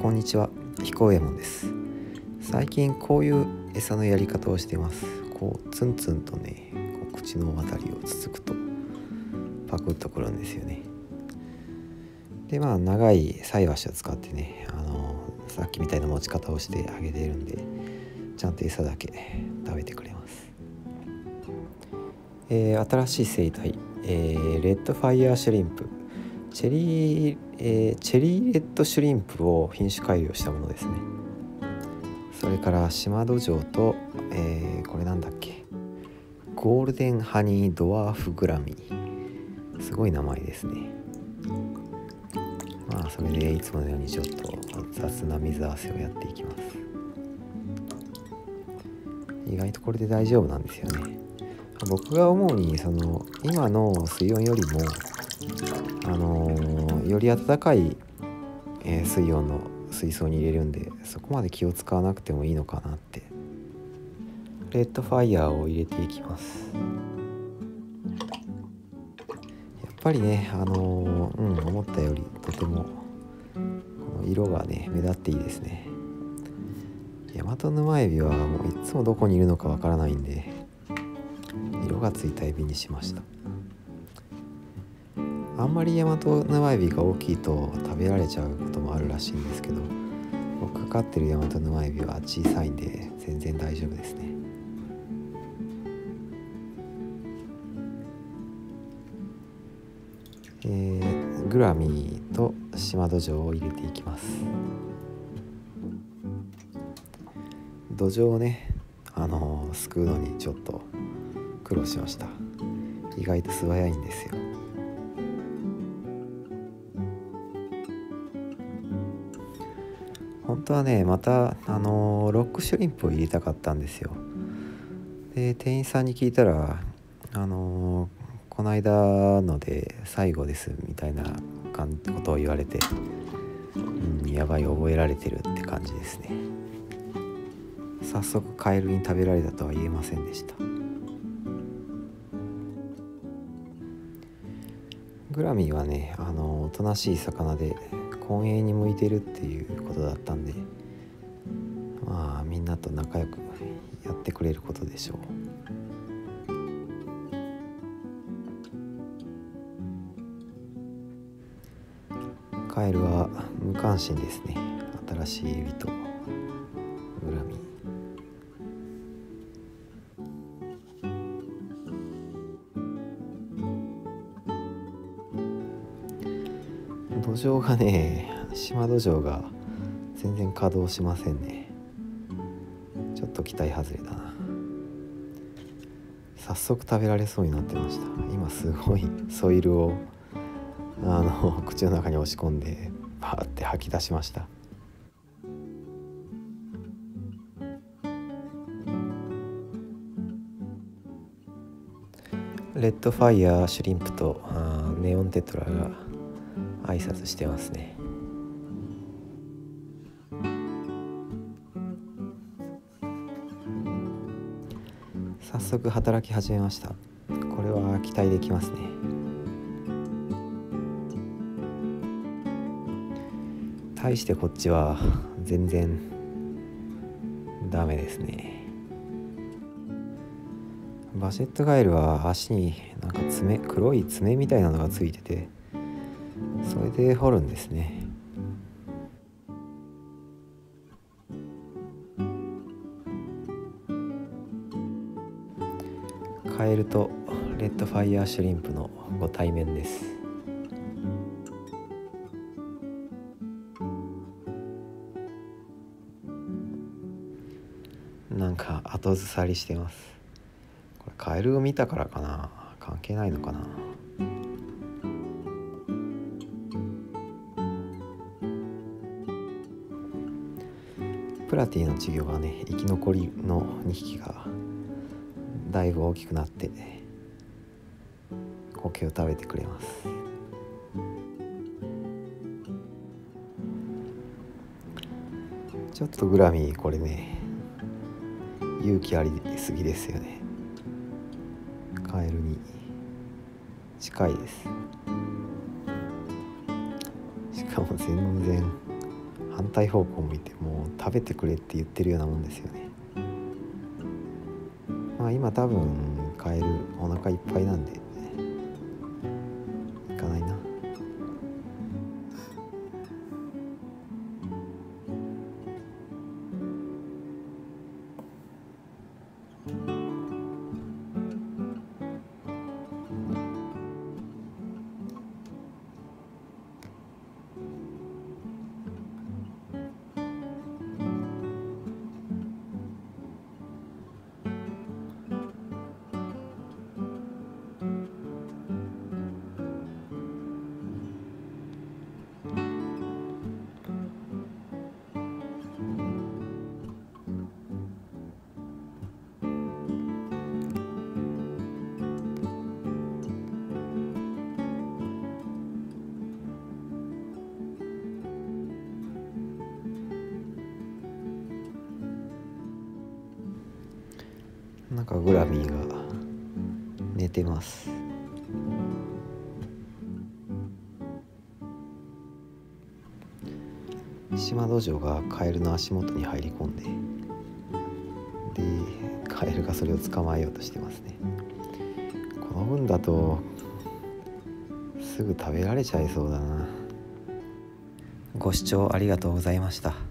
こんにちは。彦右衛門です。最近こういう餌のやり方をしています。こうツンツンとねこう口の辺りをつつくとパクッとくるんですよね。でまあ長い菜箸を使ってねあのさっきみたいな持ち方をしてあげているんでちゃんと餌だけ食べてくれます。えー、新しい生態、えー、レッドファイヤーシュリンプ。チェリー、えー、チェリーレッドシュリンプを品種改良したものですね。それから島土壌と、えー、これなんだっけ？ゴールデンハニードワーフグラミー。すごい名前ですね。まあそれでいつものようにちょっと雑な水合わせをやっていきます。意外とこれで大丈夫なんですよね。僕が思うにその今の水温よりもあのー、より暖かい、えー、水温の水槽に入れるんでそこまで気を使わなくてもいいのかなって。レッドファイヤーを入れていきます。やっぱりねあのー、うん思ったよりとてもこの色がね目立っていいですね。ヤマトヌマエビはもういつもどこにいるのかわからないんで色がついたエビにしました。あんまりヤマトヌマエビが大きいと食べられちゃうこともあるらしいんですけど僕が飼ってるヤマトヌマエビは小さいんで全然大丈夫ですね。えー、グラミーと島土壌を入れていきます。土壌をねあのー、すくうのにちょっと苦労しました。意外と素早いんですよ。当はねまたあのロックシュリンプを入れたかったんですよ。で店員さんに聞いたらあのこの間ので最後ですみたいなことを言われてうんやばい覚えられてるって感じですね。早速カエルに食べられたとは言えませんでした。グラミーはねあのおとなしい魚で本営に向いてるっていうことだったんでまあみんなと仲良くやってくれることでしょう。カエルは無関心ですね。新しい指土壌がね島土壌が全然稼働しませんね。ちょっと期待外れだな。早速食べられそうになってました。今すごい ソイルをあの 口の中に押し込んでパーって吐き出しました。レッドファイヤーシュリンプとあネオンテトラが挨拶してますね。早速働き始めました。これは期待できますね。対してこっちは全然ダメですね。バシェットガエルは足になんか爪黒い爪みたいなのがついててそれで掘るんですね。カエルとレッドファイヤーシュリンプのご対面です。なんか後ずさりしてます。これカエルを見たからかな。関係ないのかな。プラティの稚魚がね生き残りの2匹がだいぶ大きくなって苔を食べてくれます。ちょっとグラミーこれね勇気ありすぎですよね。カエルに近いです。しかも全然反対方向を向いてもう食べてくれって言ってるようなもんですよね。まあ今多分カエルお腹いっぱいなんで行かないな。なんかグラミーが寝てます。島土壌がカエルの足元に入り込んででカエルがそれを捕まえようとしてますね。この分だとすぐ食べられちゃいそうだな。ご視聴ありがとうございました。